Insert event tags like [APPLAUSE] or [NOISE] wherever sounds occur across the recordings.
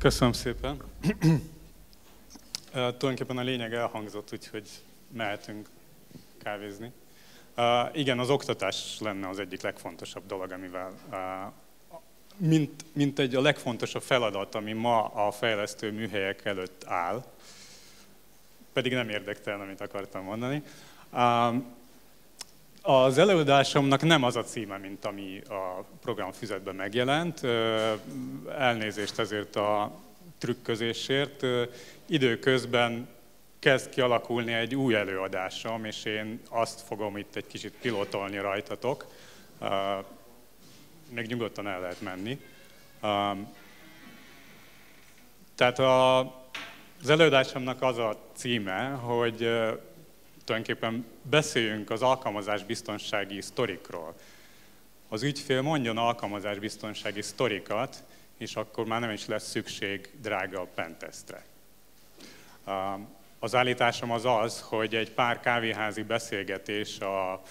Köszönöm szépen. Uh, tulajdonképpen a lényeg elhangzott, úgyhogy mehetünk kávézni. Uh, igen, az oktatás lenne az egyik legfontosabb dolog, amivel uh, mint, mint egy a legfontosabb feladat, ami ma a fejlesztő műhelyek előtt áll, pedig nem érdektelen, amit akartam mondani. Az előadásomnak nem az a címe, mint ami a program füzetben megjelent. Elnézést ezért a trükközésért. Időközben kezd kialakulni egy új előadásom, és én azt fogom itt egy kicsit pilotolni rajtatok. Még nyugodtan el lehet menni. Tehát az előadásomnak az a címe, hogy tulajdonképpen beszéljünk az alkalmazásbiztonsági sztorikról. Az ügyfél mondjon alkalmazásbiztonsági sztorikat, és akkor már nem is lesz szükség drága pentestre. Az állításom az az, hogy egy pár kávéházi beszélgetés a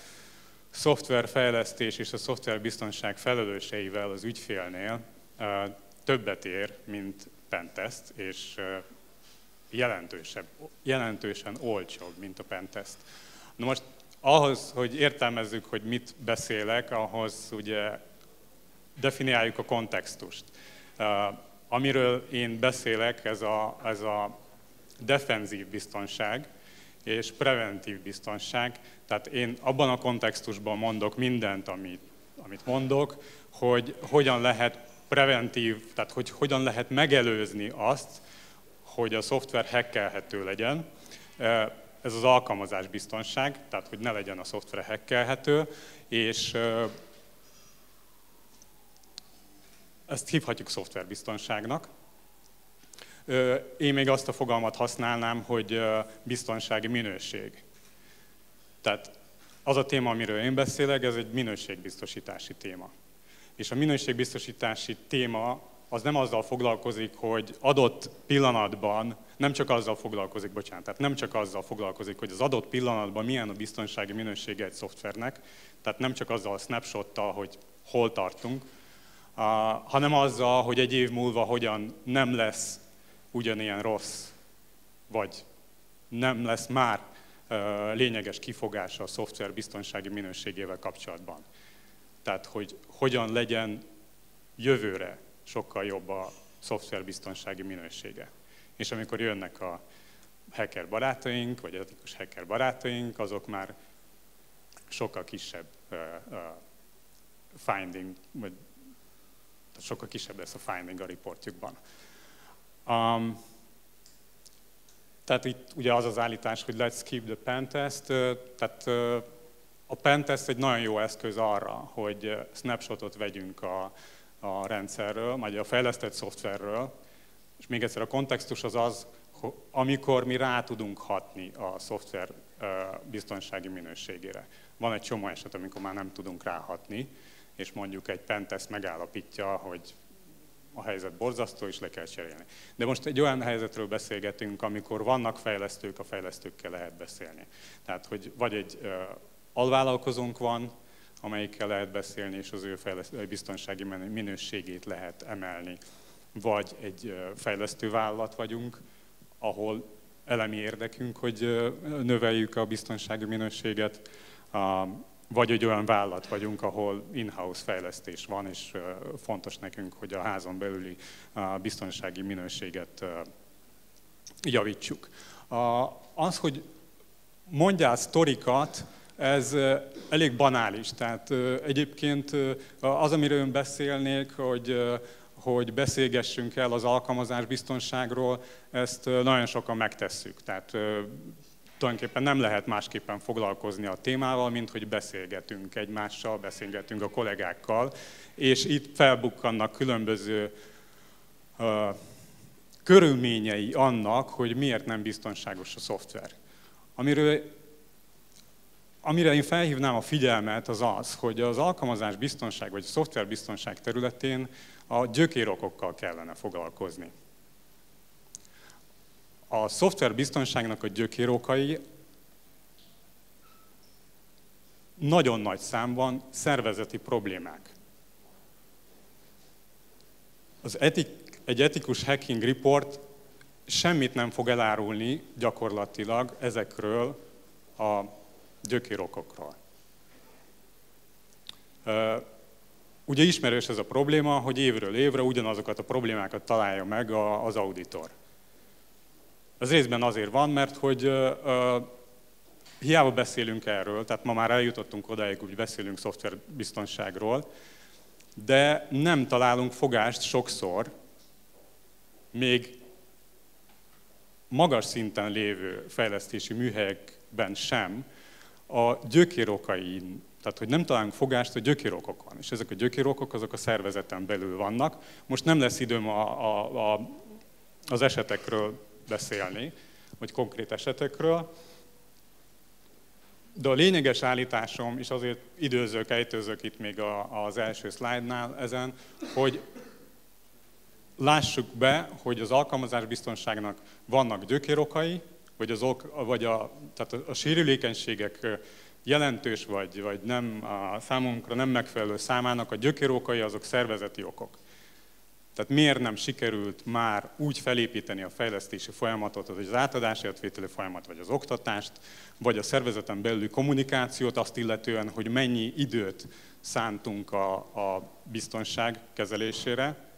szoftverfejlesztés és a szoftverbiztonság felelőseivel az ügyfélnél többet ér, mint pentest, és jelentősebb, jelentősen olcsóbb, mint a pentest. Na most ahhoz, hogy értelmezzük, hogy mit beszélek, ahhoz ugye definiáljuk a kontextust. Uh, amiről én beszélek, ez a, ez a defenzív biztonság és preventív biztonság. Tehát én abban a kontextusban mondok mindent, amit, amit mondok, hogy hogyan lehet preventív, tehát hogy hogyan lehet megelőzni azt, hogy a szoftver hackelhető legyen. Ez az alkalmazás biztonság, tehát hogy ne legyen a szoftver hackelhető, és ezt hívhatjuk szoftverbiztonságnak. Én még azt a fogalmat használnám, hogy biztonsági minőség. Tehát az a téma, amiről én beszélek, ez egy minőségbiztosítási téma. És a minőségbiztosítási téma az nem azzal foglalkozik, hogy adott pillanatban, nem csak azzal foglalkozik, bocsánat, tehát nem csak azzal foglalkozik, hogy az adott pillanatban milyen a biztonsági minősége egy szoftvernek, tehát nem csak azzal a snapshottal, hogy hol tartunk, hanem azzal, hogy egy év múlva hogyan nem lesz ugyanilyen rossz, vagy nem lesz már lényeges kifogása a szoftver biztonsági minőségével kapcsolatban. Tehát, hogy hogyan legyen jövőre sokkal jobb a szoftverbiztonsági minősége. És amikor jönnek a hacker barátaink, vagy etikus hacker barátaink, azok már sokkal kisebb uh, uh, finding, vagy sokkal kisebb lesz a finding a riportjukban. Um, tehát itt ugye az az állítás, hogy let's keep the pentest, tehát a pentest egy nagyon jó eszköz arra, hogy snapshotot vegyünk a, a rendszerről, vagy a fejlesztett szoftverről, és még egyszer a kontextus az az, amikor mi rá tudunk hatni a szoftver biztonsági minőségére. Van egy csomó eset, amikor már nem tudunk ráhatni, és mondjuk egy pentest megállapítja, hogy a helyzet borzasztó, és le kell cserélni. De most egy olyan helyzetről beszélgetünk, amikor vannak fejlesztők, a fejlesztőkkel lehet beszélni. Tehát, hogy vagy egy alvállalkozónk van, amelyikkel lehet beszélni, és az ő biztonsági minőségét lehet emelni. Vagy egy fejlesztő vállalat vagyunk, ahol elemi érdekünk, hogy növeljük a biztonsági minőséget, vagy egy olyan vállalat vagyunk, ahol in-house fejlesztés van, és fontos nekünk, hogy a házon belüli biztonsági minőséget javítsuk. Az, hogy mondjál sztorikat, ez elég banális. Tehát egyébként az, amiről ön beszélnék, hogy, hogy beszélgessünk el az alkalmazás biztonságról, ezt nagyon sokan megtesszük. Tehát tulajdonképpen nem lehet másképpen foglalkozni a témával, mint hogy beszélgetünk egymással, beszélgetünk a kollégákkal, és itt felbukkannak különböző uh, körülményei annak, hogy miért nem biztonságos a szoftver. Amiről amire én felhívnám a figyelmet, az az, hogy az alkalmazás biztonság vagy a szoftver biztonság területén a gyökérokokkal kellene foglalkozni. A szoftver biztonságnak a gyökérokai nagyon nagy számban szervezeti problémák. Az etik, egy etikus hacking report semmit nem fog elárulni gyakorlatilag ezekről a gyökérokokról. Ugye ismerős ez a probléma, hogy évről évre ugyanazokat a problémákat találja meg az auditor. Ez részben azért van, mert hogy hiába beszélünk erről, tehát ma már eljutottunk odáig, hogy beszélünk szoftverbiztonságról, de nem találunk fogást sokszor, még magas szinten lévő fejlesztési műhelyekben sem, a gyökérokain, tehát hogy nem találunk fogást a gyökérokokon, és ezek a gyökérokok azok a szervezeten belül vannak. Most nem lesz időm a, a, a, az esetekről beszélni, vagy konkrét esetekről, de a lényeges állításom, és azért időzök, ejtőzök itt még a, az első szlájdnál ezen, hogy lássuk be, hogy az alkalmazás biztonságnak vannak gyökérokai, vagy, az ok, vagy a, tehát a, sérülékenységek jelentős vagy, vagy nem, a számunkra nem megfelelő számának a gyökérokai azok szervezeti okok. Tehát miért nem sikerült már úgy felépíteni a fejlesztési folyamatot, hogy az átadási átvételi folyamat, vagy az oktatást, vagy a szervezeten belüli kommunikációt azt illetően, hogy mennyi időt szántunk a, a biztonság kezelésére,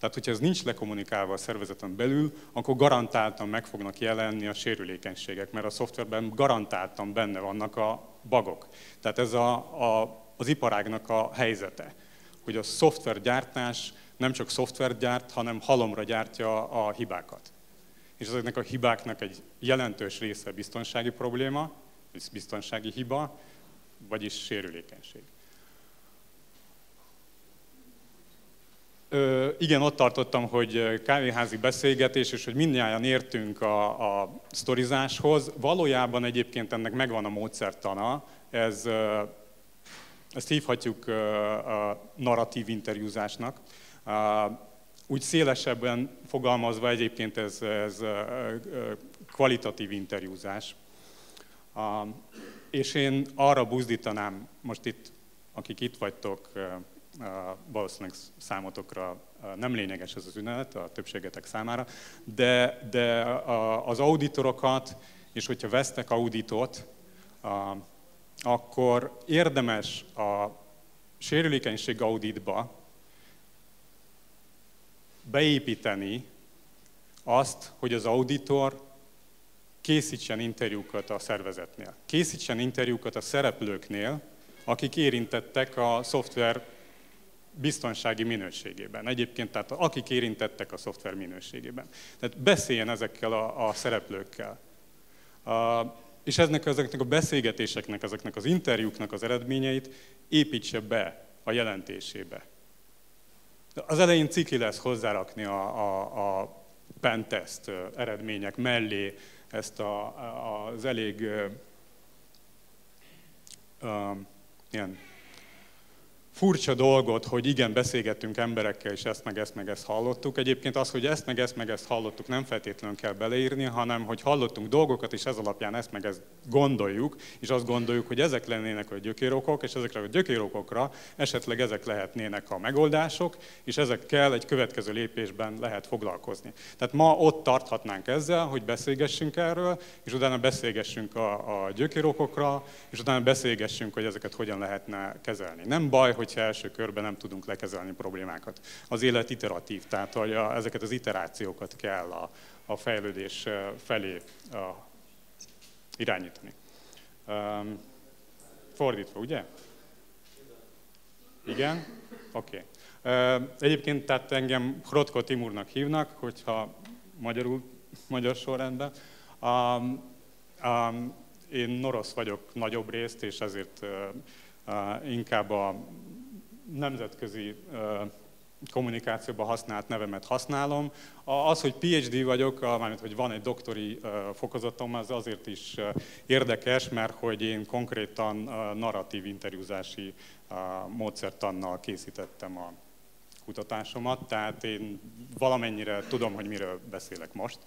tehát, hogyha ez nincs lekommunikálva a szervezeten belül, akkor garantáltan meg fognak jelenni a sérülékenységek, mert a szoftverben garantáltan benne vannak a bagok. Tehát ez a, a, az iparágnak a helyzete, hogy a szoftvergyártás nem csak szoftvert gyárt, hanem halomra gyártja a hibákat. És ezeknek a hibáknak egy jelentős része biztonsági probléma, biztonsági hiba, vagyis sérülékenység. Ö, igen, ott tartottam, hogy kávéházi beszélgetés, és hogy mindjárt értünk a, a sztorizáshoz. Valójában egyébként ennek megvan a módszertana, ez, ezt hívhatjuk a narratív interjúzásnak. Úgy szélesebben fogalmazva egyébként ez, ez kvalitatív interjúzás. És én arra buzdítanám, most itt, akik itt vagytok, valószínűleg számotokra nem lényeges ez az üzenet a többségetek számára, de, de az auditorokat, és hogyha vesztek auditot, akkor érdemes a sérülékenység auditba beépíteni azt, hogy az auditor készítsen interjúkat a szervezetnél. Készítsen interjúkat a szereplőknél, akik érintettek a szoftver biztonsági minőségében. Egyébként, tehát akik érintettek a szoftver minőségében. Tehát beszéljen ezekkel a, a szereplőkkel. A, és eznek, ezeknek a beszélgetéseknek, ezeknek az interjúknak az eredményeit építse be a jelentésébe. Az elején ciki lesz hozzárakni a, a, a pentest eredmények mellé ezt a, a, az elég uh, ilyen furcsa dolgot, hogy igen, beszélgettünk emberekkel, és ezt meg ezt meg ezt hallottuk. Egyébként az, hogy ezt meg ezt meg ezt hallottuk, nem feltétlenül kell beleírni, hanem hogy hallottunk dolgokat, és ez alapján ezt meg ezt gondoljuk, és azt gondoljuk, hogy ezek lennének a gyökérokok, és ezekre a gyökérokokra esetleg ezek lehetnének a megoldások, és ezekkel egy következő lépésben lehet foglalkozni. Tehát ma ott tarthatnánk ezzel, hogy beszélgessünk erről, és utána beszélgessünk a, a gyökérokokra, és utána beszélgessünk, hogy ezeket hogyan lehetne kezelni. Nem baj, hogyha első körben nem tudunk lekezelni problémákat. Az élet iteratív, tehát hogy a, ezeket az iterációkat kell a, a fejlődés felé a, irányítani. Um, fordítva, ugye? Igen? Oké. Okay. Uh, egyébként tehát engem Hrotko Timurnak hívnak, hogyha magyarul, magyar sorrendben. Um, um, én norosz vagyok nagyobb részt, és ezért uh, inkább a nemzetközi kommunikációban használt nevemet használom. Az, hogy PhD vagyok, mármint hogy van egy doktori fokozatom, az azért is érdekes, mert hogy én konkrétan narratív interjúzási módszertannal készítettem a kutatásomat, tehát én valamennyire tudom, hogy miről beszélek most.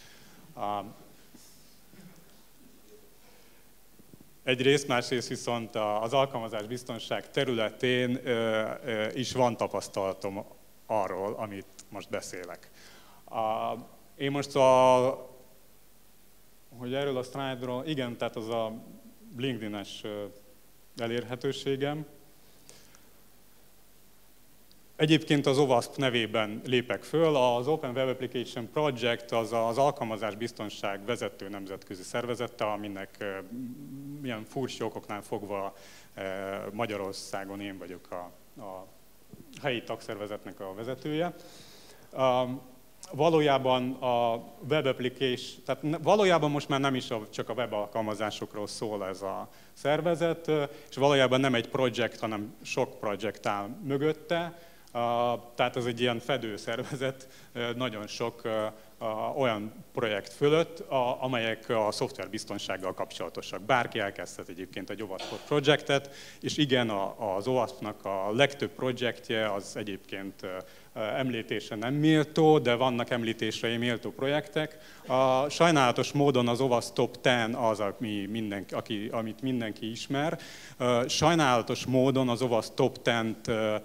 Egyrészt, másrészt viszont az alkalmazás biztonság területén is van tapasztalatom arról, amit most beszélek. Én most a, hogy erről a szlájdról, igen, tehát az a LinkedIn-es elérhetőségem. Egyébként az OWASP nevében lépek föl. Az Open Web Application Project az az alkalmazás biztonság vezető nemzetközi szervezete, aminek milyen furcsa okoknál fogva Magyarországon én vagyok a, a helyi tagszervezetnek a vezetője valójában a web application, tehát valójában most már nem is a, csak a web alkalmazásokról szól ez a szervezet, és valójában nem egy projekt, hanem sok projekt áll mögötte, tehát ez egy ilyen fedő szervezet, nagyon sok olyan projekt fölött, amelyek a szoftverbiztonsággal kapcsolatosak. Bárki elkezdhet egyébként egy OWASP projektet, és igen, az OWASP-nak a legtöbb projektje az egyébként említése nem méltó, de vannak említésre méltó projektek. A sajnálatos módon az OVAS Top 10 az, ami mindenki, aki, amit mindenki ismer. Sajnálatos módon az OVAS Top 10-t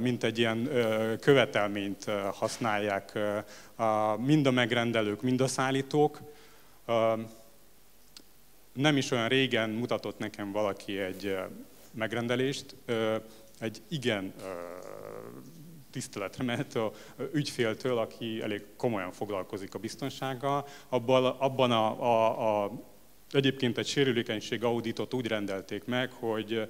mint egy ilyen követelményt használják mind a megrendelők, mind a szállítók. Nem is olyan régen mutatott nekem valaki egy megrendelést, egy igen tiszteletre mert a ügyféltől, aki elég komolyan foglalkozik a biztonsággal. Abban, abban a, a, a Egyébként egy sérülékenység auditot úgy rendelték meg, hogy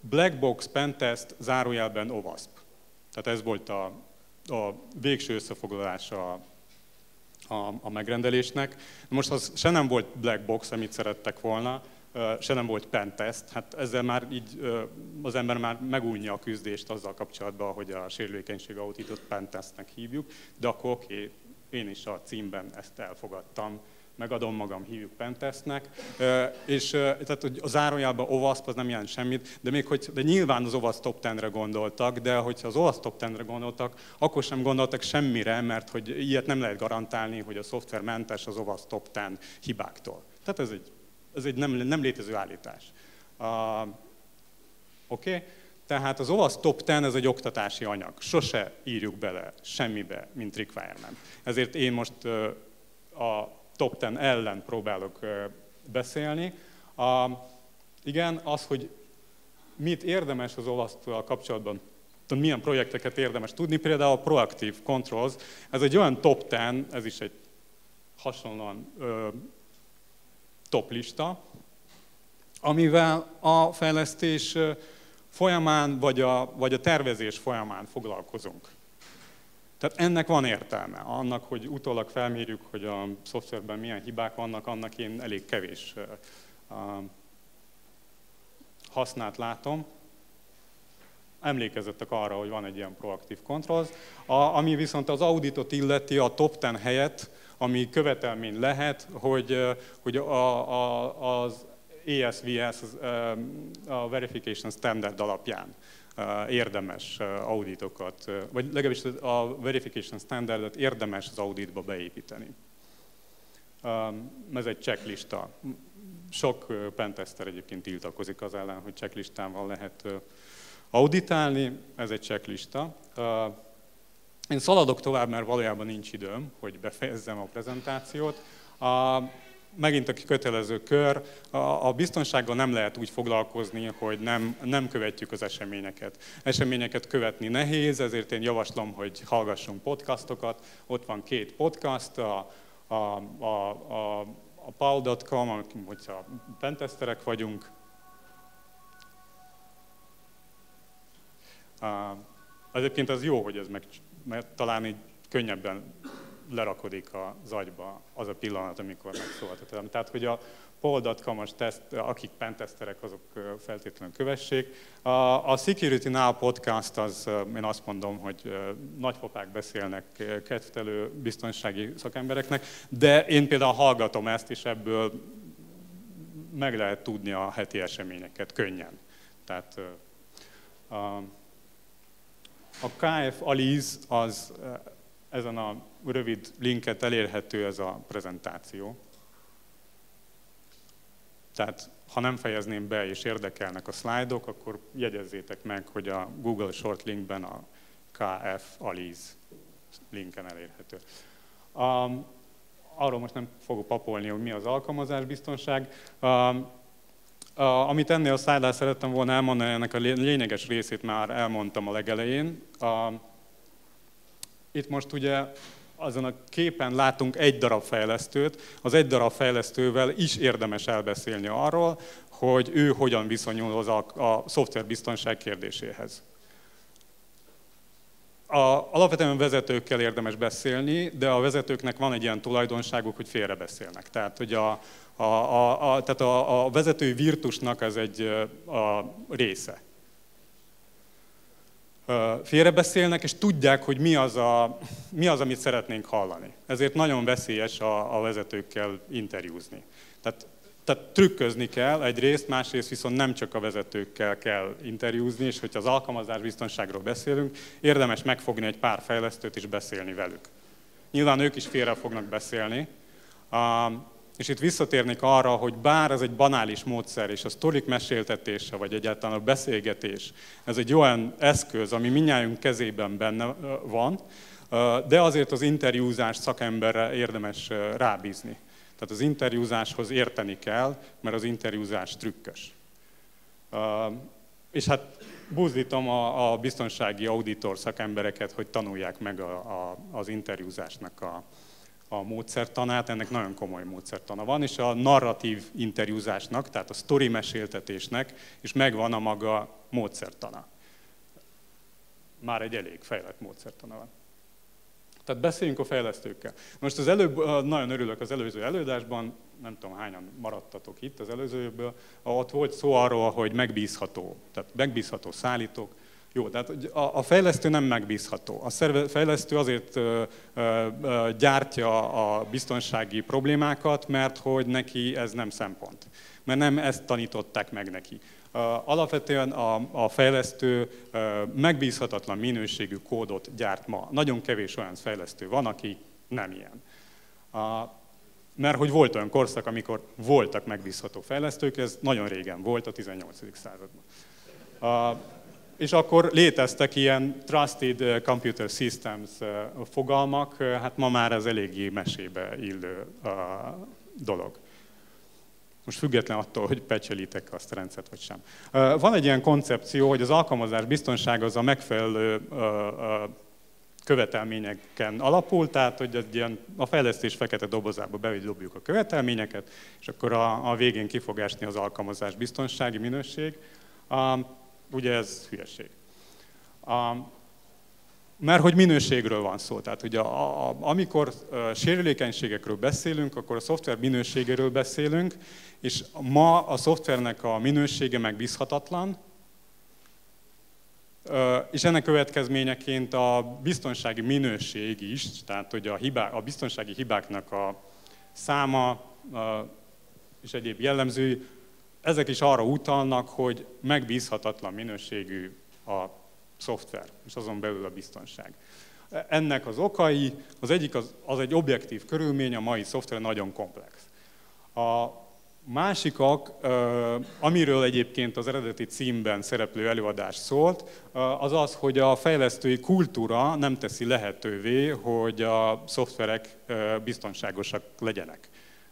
Black Box Pentest zárójelben OWASP. Tehát ez volt a, a végső összefoglalása a, a, a megrendelésnek. Most az se nem volt Black Box, amit szerettek volna, se nem volt pentest, hát ezzel már így az ember már megújja a küzdést azzal kapcsolatban, hogy a sérülékenység auditot pentestnek hívjuk, de akkor oké, én is a címben ezt elfogadtam, megadom magam, hívjuk pentestnek, és tehát hogy a zárójában OVASP az nem jelent semmit, de még hogy, de nyilván az OVASP top 10-re gondoltak, de hogyha az OVASP top 10-re gondoltak, akkor sem gondoltak semmire, mert hogy ilyet nem lehet garantálni, hogy a szoftver mentes az OVASP top 10 hibáktól. Tehát ez egy ez egy nem, nem létező állítás. Uh, Oké? Okay? Tehát az OVASZ Top 10 ez egy oktatási anyag. Sose írjuk bele semmibe, mint requirement. Ezért én most uh, a Top 10 ellen próbálok uh, beszélni. Uh, igen, az, hogy mit érdemes az olasz kapcsolatban milyen projekteket érdemes tudni, például a Proactive Controls, ez egy olyan top 10, ez is egy hasonlóan top lista, amivel a fejlesztés folyamán, vagy a, vagy a tervezés folyamán foglalkozunk. Tehát ennek van értelme. Annak, hogy utólag felmérjük, hogy a szoftverben milyen hibák vannak, annak én elég kevés hasznát látom. Emlékezettek arra, hogy van egy ilyen proaktív controls. A, ami viszont az auditot illeti a top 10 helyett, ami követelmény lehet, hogy, hogy a, a, az ESVS, a Verification Standard alapján érdemes auditokat, vagy legalábbis a Verification Standardet érdemes az auditba beépíteni. Ez egy checklista. Sok pentester egyébként tiltakozik az ellen, hogy checklistával lehet auditálni, ez egy checklista. Én szaladok tovább, mert valójában nincs időm, hogy befejezzem a prezentációt. A, megint a kötelező kör, a, a biztonsággal nem lehet úgy foglalkozni, hogy nem, nem követjük az eseményeket. Eseményeket követni nehéz, ezért én javaslom, hogy hallgassunk podcastokat. Ott van két podcast, a, a, a, a, a paul.com, hogyha pentesterek vagyunk, Egyébként az jó, hogy ez meg, mert talán így könnyebben lerakodik az agyba az a pillanat, amikor megszóltatom. Tehát, hogy a Paul.com-os teszt, akik penteszterek, azok feltétlenül kövessék. A, a Security Now podcast, az én azt mondom, hogy nagypapák beszélnek kettelő biztonsági szakembereknek, de én például hallgatom ezt, és ebből meg lehet tudni a heti eseményeket könnyen. Tehát a, a KF Aliz az ezen a rövid linket elérhető ez a prezentáció. Tehát ha nem fejezném be és érdekelnek a szlájdok, akkor jegyezzétek meg, hogy a Google Short linkben a KF Aliz linken elérhető. Um, arról most nem fogok papolni, hogy mi az alkalmazásbiztonság. Um, Uh, amit ennél a szlájdál szerettem volna elmondani, ennek a lényeges részét már elmondtam a legelején. Uh, itt most ugye azon a képen látunk egy darab fejlesztőt, az egy darab fejlesztővel is érdemes elbeszélni arról, hogy ő hogyan viszonyul az a, a szoftverbiztonság kérdéséhez. A, alapvetően vezetőkkel érdemes beszélni, de a vezetőknek van egy ilyen tulajdonságuk, hogy félrebeszélnek. Tehát, hogy a, a, a, a, tehát a, a vezetői virtusnak ez egy a része. Félrebeszélnek, és tudják, hogy mi az, a, mi az, amit szeretnénk hallani. Ezért nagyon veszélyes a, a vezetőkkel interjúzni. Tehát tehát trükközni kell egyrészt, másrészt viszont nem csak a vezetőkkel kell interjúzni, és hogyha az alkalmazás biztonságról beszélünk, érdemes megfogni egy pár fejlesztőt és beszélni velük. Nyilván ők is félre fognak beszélni, és itt visszatérnék arra, hogy bár ez egy banális módszer, és a sztorik meséltetése, vagy egyáltalán a beszélgetés, ez egy olyan eszköz, ami minnyájunk kezében benne van, de azért az interjúzás szakemberre érdemes rábízni. Tehát az interjúzáshoz érteni kell, mert az interjúzás trükkös. És hát buzdítom a, biztonsági auditor szakembereket, hogy tanulják meg a, az interjúzásnak a, a módszertanát, ennek nagyon komoly módszertana van, és a narratív interjúzásnak, tehát a sztori meséltetésnek is megvan a maga módszertana. Már egy elég fejlett módszertana van. Tehát beszéljünk a fejlesztőkkel. Most az előbb, nagyon örülök az előző előadásban, nem tudom hányan maradtatok itt az előzőből, ott volt szó arról, hogy megbízható, tehát megbízható szállítók, jó, tehát a fejlesztő nem megbízható. A fejlesztő azért gyártja a biztonsági problémákat, mert hogy neki ez nem szempont. Mert nem ezt tanították meg neki. Alapvetően a, a fejlesztő megbízhatatlan minőségű kódot gyárt ma. Nagyon kevés olyan fejlesztő van, aki nem ilyen. Mert hogy volt olyan korszak, amikor voltak megbízható fejlesztők, ez nagyon régen volt, a 18. században és akkor léteztek ilyen Trusted Computer Systems fogalmak, hát ma már ez eléggé mesébe illő dolog. Most független attól, hogy pecselitek azt a rendszert, vagy sem. Van egy ilyen koncepció, hogy az alkalmazás biztonság az a megfelelő követelményeken alapul, tehát hogy egy ilyen, a fejlesztés fekete dobozába dobjuk a követelményeket, és akkor a, a végén ki fog az alkalmazás biztonsági minőség ugye ez hülyeség. A, mert hogy minőségről van szó. Tehát ugye a, a, amikor a sérülékenységekről beszélünk, akkor a szoftver minőségéről beszélünk, és ma a szoftvernek a minősége megbízhatatlan, és ennek következményeként a biztonsági minőség is, tehát hogy a, hibá, a biztonsági hibáknak a száma és egyéb jellemzői ezek is arra utalnak, hogy megbízhatatlan minőségű a szoftver, és azon belül a biztonság. Ennek az okai, az egyik az, az egy objektív körülmény, a mai szoftver nagyon komplex. A másikak, amiről egyébként az eredeti címben szereplő előadás szólt, az az, hogy a fejlesztői kultúra nem teszi lehetővé, hogy a szoftverek biztonságosak legyenek.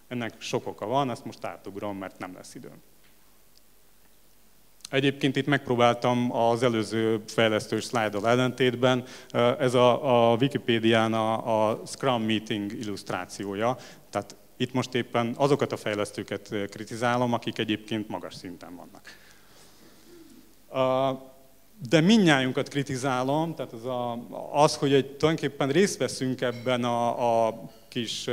Ennek sok oka van, ezt most átugrom, mert nem lesz időm. Egyébként itt megpróbáltam az előző fejlesztős szlájdal ellentétben, ez a, a Wikipédián a, a Scrum Meeting illusztrációja, tehát itt most éppen azokat a fejlesztőket kritizálom, akik egyébként magas szinten vannak. De minnyájunkat kritizálom, tehát az, a, az hogy egy, tulajdonképpen részt veszünk ebben a, a kis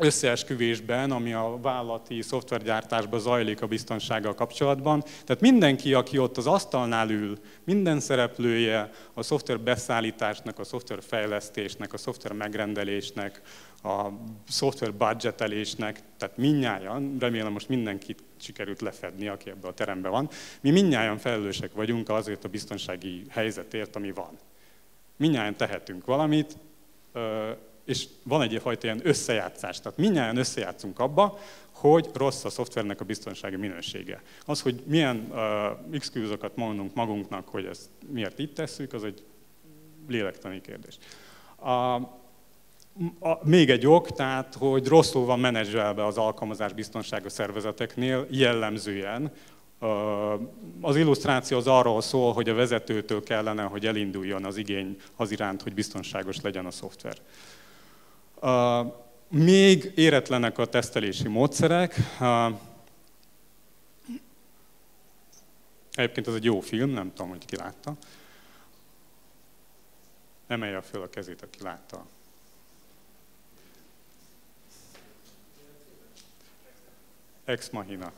összeesküvésben, ami a vállalati szoftvergyártásban zajlik a biztonsággal kapcsolatban. Tehát mindenki, aki ott az asztalnál ül, minden szereplője a szoftver beszállításnak, a szoftver fejlesztésnek, a szoftver megrendelésnek, a szoftver budgetelésnek, tehát minnyáján, remélem most mindenkit sikerült lefedni, aki ebben a teremben van, mi minnyáján felelősek vagyunk azért a biztonsági helyzetért, ami van. Minnyáján tehetünk valamit, és van egyfajta ilyen összejátszás. Tehát mindjárt összejátszunk abba, hogy rossz a szoftvernek a biztonsági minősége. Az, hogy milyen uh, excuse mondunk magunknak, hogy ezt miért itt tesszük, az egy lélektani kérdés. A, a, még egy ok, tehát, hogy rosszul van menedzselve az alkalmazás biztonsága szervezeteknél, jellemzően. Az illusztráció az arról szól, hogy a vezetőtől kellene, hogy elinduljon az igény az iránt, hogy biztonságos legyen a szoftver. Még éretlenek a tesztelési módszerek. Egyébként ez egy jó film, nem tudom, hogy ki látta. Emelje föl a kezét, aki látta. Ex Machina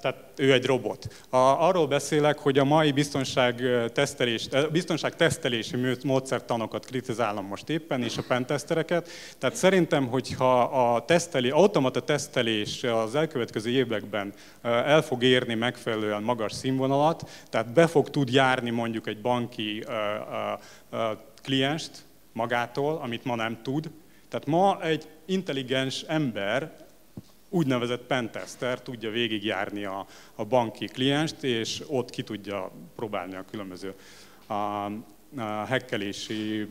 tehát ő egy robot. Arról beszélek, hogy a mai biztonság, tesztelés, biztonság tesztelési módszertanokat kritizálom most éppen, és a pentesztereket. Tehát szerintem, hogyha a teszteli, automata tesztelés az elkövetkező években el fog érni megfelelően magas színvonalat, tehát be fog tud járni mondjuk egy banki klienst magától, amit ma nem tud. Tehát ma egy intelligens ember úgynevezett pentester tudja végigjárni a, a banki klienst, és ott ki tudja próbálni a különböző a, a hekkelési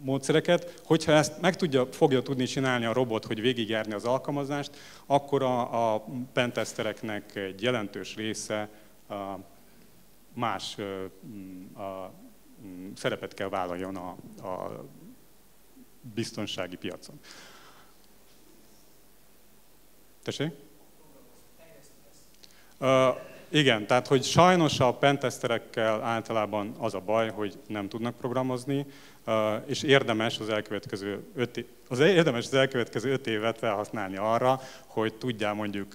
módszereket. Hogyha ezt meg tudja, fogja tudni csinálni a robot, hogy végigjárni az alkalmazást, akkor a, a pentestereknek egy jelentős része a, más a, a, szerepet kell vállaljon a, a biztonsági piacon. Tessék? Uh, igen, tehát hogy sajnos a penteszterekkel általában az a baj, hogy nem tudnak programozni, és érdemes az elkövetkező öt, az érdemes az elkövetkező öt évet felhasználni arra, hogy tudjál mondjuk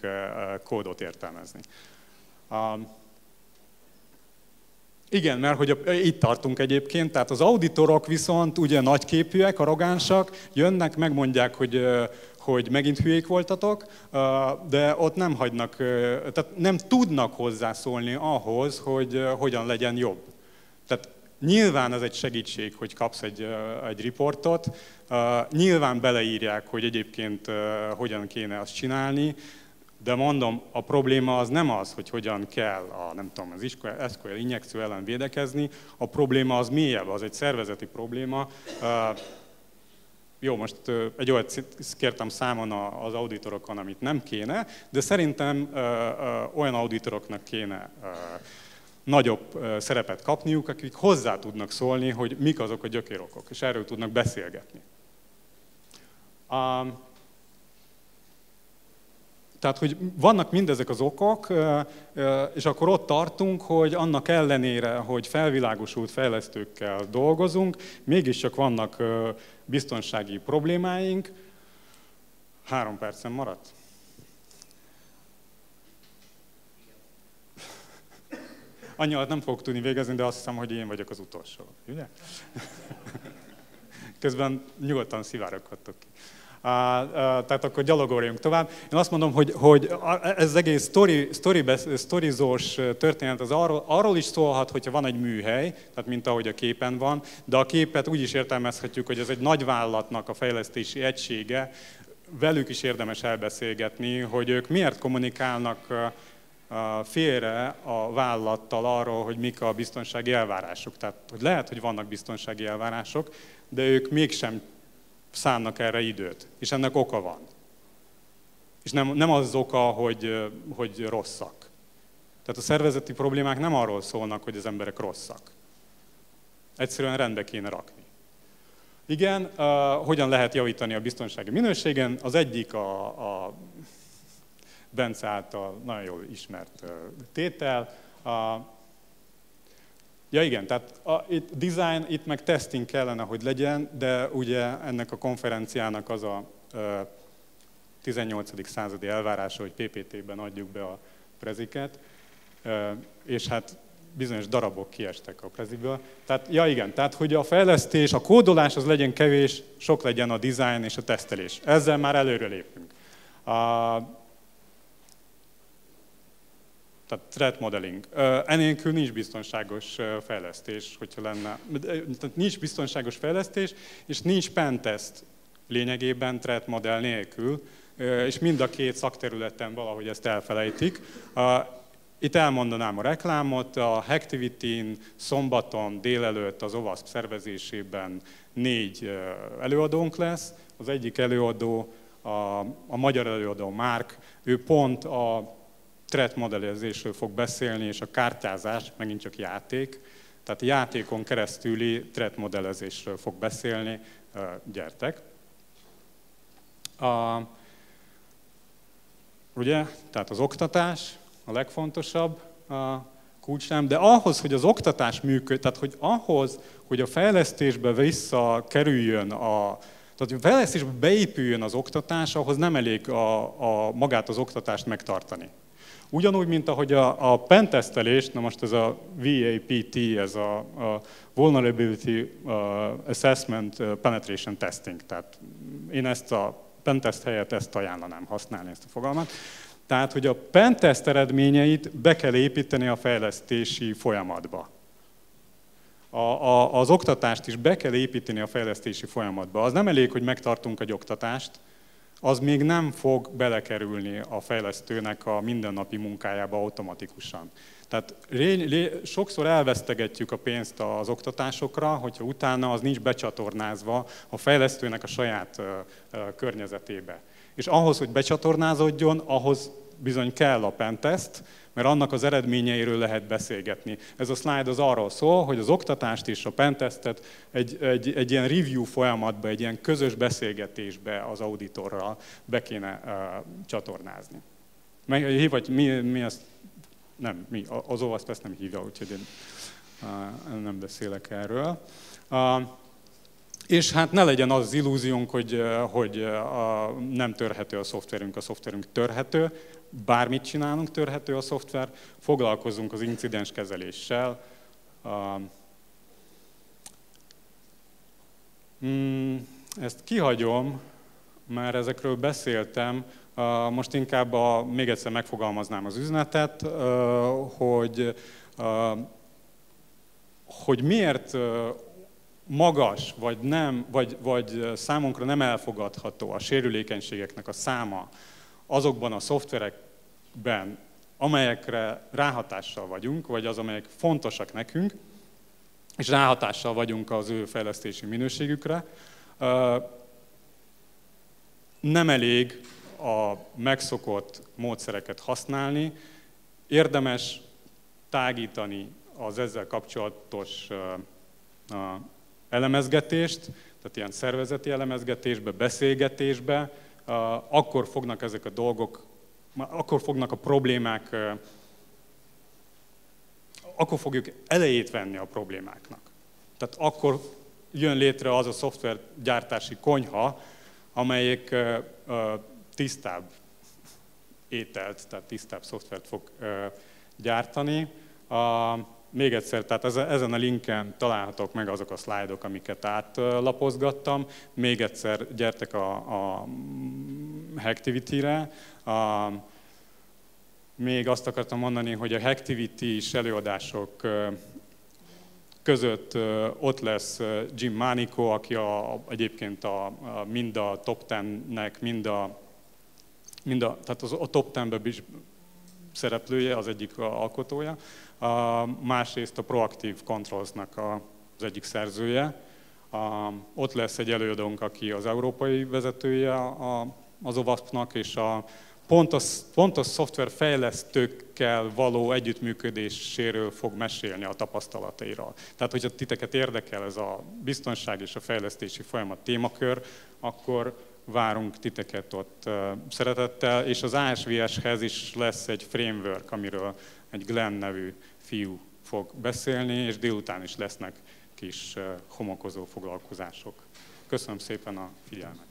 kódot értelmezni. Igen, mert hogy a, itt tartunk egyébként, tehát az auditorok viszont ugye nagyképűek, arrogánsak, jönnek, megmondják, hogy hogy megint hülyék voltatok, de ott nem hagynak, tehát nem tudnak hozzászólni ahhoz, hogy hogyan legyen jobb. Tehát nyilván ez egy segítség, hogy kapsz egy, egy riportot, nyilván beleírják, hogy egyébként hogyan kéne azt csinálni, de mondom, a probléma az nem az, hogy hogyan kell a, nem tudom, az SQL injekció ellen védekezni, a probléma az mélyebb, az egy szervezeti probléma jó, most egy olyat kértem számon az auditorokon, amit nem kéne, de szerintem olyan auditoroknak kéne nagyobb szerepet kapniuk, akik hozzá tudnak szólni, hogy mik azok a gyökérokok, és erről tudnak beszélgetni. Tehát, hogy vannak mindezek az okok, és akkor ott tartunk, hogy annak ellenére, hogy felvilágosult fejlesztőkkel dolgozunk, mégiscsak vannak biztonsági problémáink. Három percen maradt? Annyi alatt nem fogok tudni végezni, de azt hiszem, hogy én vagyok az utolsó. Ugye? [LAUGHS] Közben nyugodtan szivároghattok ki tehát akkor gyalogoljunk tovább. Én azt mondom, hogy, hogy ez az egész story, story, storyzós történet az arról, arról is szólhat, hogyha van egy műhely, tehát mint ahogy a képen van, de a képet úgy is értelmezhetjük, hogy ez egy nagy vállalatnak a fejlesztési egysége, velük is érdemes elbeszélgetni, hogy ők miért kommunikálnak félre a vállalattal arról, hogy mik a biztonsági elvárások. Tehát, hogy lehet, hogy vannak biztonsági elvárások, de ők mégsem szánnak erre időt. És ennek oka van. És nem, nem az oka, hogy, hogy rosszak. Tehát a szervezeti problémák nem arról szólnak, hogy az emberek rosszak. Egyszerűen rendbe kéne rakni. Igen, uh, hogyan lehet javítani a biztonsági minőségen? Az egyik a, a Bence által nagyon jól ismert uh, tétel. Uh, Ja igen, tehát a, itt design, itt meg testing kellene, hogy legyen, de ugye ennek a konferenciának az a a 18. századi elvárása, hogy PPT-ben adjuk be a preziket, és hát bizonyos darabok kiestek a preziből. Tehát, ja igen, tehát hogy a fejlesztés, a kódolás az legyen kevés, sok legyen a design és a tesztelés. Ezzel már előre lépünk. A, tehát threat modeling. Enélkül nincs biztonságos fejlesztés, hogyha lenne. Tehát nincs biztonságos fejlesztés, és nincs pentest lényegében threat modell nélkül, és mind a két szakterületen valahogy ezt elfelejtik. itt elmondanám a reklámot, a Hacktivity-n szombaton délelőtt az OVASP szervezésében négy előadónk lesz. Az egyik előadó, a, a magyar előadó Márk, ő pont a threat modellezésről fog beszélni, és a kártyázás, megint csak játék, tehát játékon keresztüli threat modellezésről fog beszélni, gyertek. A, ugye, tehát az oktatás a legfontosabb a kulcslám, de ahhoz, hogy az oktatás működ, tehát hogy ahhoz, hogy a fejlesztésbe visszakerüljön a, tehát, a fejlesztésbe beépüljön az oktatás, ahhoz nem elég a, a magát az oktatást megtartani. Ugyanúgy, mint ahogy a, a pentesztelés, na most ez a VAPT, ez a, a Vulnerability uh, Assessment uh, Penetration Testing, tehát én ezt a pentest helyett ezt ajánlanám használni, ezt a fogalmat. Tehát, hogy a pentest eredményeit be kell építeni a fejlesztési folyamatba. A, a, az oktatást is be kell építeni a fejlesztési folyamatba. Az nem elég, hogy megtartunk egy oktatást, az még nem fog belekerülni a fejlesztőnek a mindennapi munkájába automatikusan. Tehát sokszor elvesztegetjük a pénzt az oktatásokra, hogyha utána az nincs becsatornázva a fejlesztőnek a saját környezetébe. És ahhoz, hogy becsatornázódjon, ahhoz bizony kell a pentest, mert annak az eredményeiről lehet beszélgetni. Ez a slide az arról szól, hogy az oktatást és a pentestet egy, egy, egy ilyen review folyamatba, egy ilyen közös beszélgetésbe az auditorral be kéne uh, csatornázni. Meg, vagy mi, mi ezt, nem, mi, az OVASP ezt nem hívja, úgyhogy én uh, nem beszélek erről. Uh, és hát ne legyen az, az illúziónk, hogy, hogy a, nem törhető a szoftverünk, a szoftverünk törhető, bármit csinálunk, törhető a szoftver, foglalkozunk az incidens kezeléssel. Mm, ezt kihagyom, mert ezekről beszéltem, most inkább a, még egyszer megfogalmaznám az üzenetet, hogy, hogy miért magas, vagy, nem, vagy, vagy számunkra nem elfogadható a sérülékenységeknek a száma azokban a szoftverekben, amelyekre ráhatással vagyunk, vagy az, amelyek fontosak nekünk, és ráhatással vagyunk az ő fejlesztési minőségükre, nem elég a megszokott módszereket használni, érdemes tágítani az ezzel kapcsolatos elemezgetést, tehát ilyen szervezeti elemezgetésbe, beszélgetésbe, akkor fognak ezek a dolgok, akkor fognak a problémák, akkor fogjuk elejét venni a problémáknak. Tehát akkor jön létre az a szoftvergyártási konyha, amelyik tisztább ételt, tehát tisztább szoftvert fog gyártani. Még egyszer, tehát ezen a linken találhatók meg azok a szlájdok, amiket átlapozgattam. Még egyszer gyertek a, a Hacktivity-re. A, még azt akartam mondani, hogy a Hacktivity is előadások között ott lesz Jim Manico, aki a, egyébként a, a, mind a top 10-nek, mind a, mind a, tehát az, a top 10-ben is szereplője, az egyik alkotója a, másrészt a Proactive Controls-nak az egyik szerzője. A, ott lesz egy előadónk, aki az európai vezetője a, az OVASP-nak, és a pontos, pontos szoftverfejlesztőkkel való együttműködéséről fog mesélni a tapasztalatairól. Tehát, hogyha titeket érdekel ez a biztonság és a fejlesztési folyamat témakör, akkor várunk titeket ott szeretettel, és az ASVS-hez is lesz egy framework, amiről egy Glenn nevű fiú fog beszélni, és délután is lesznek kis homokozó foglalkozások. Köszönöm szépen a figyelmet!